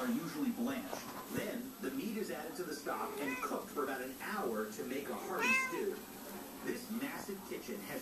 Are usually blanched. Then, the meat is added to the stock and cooked for about an hour to make a hearty stew. This massive kitchen has.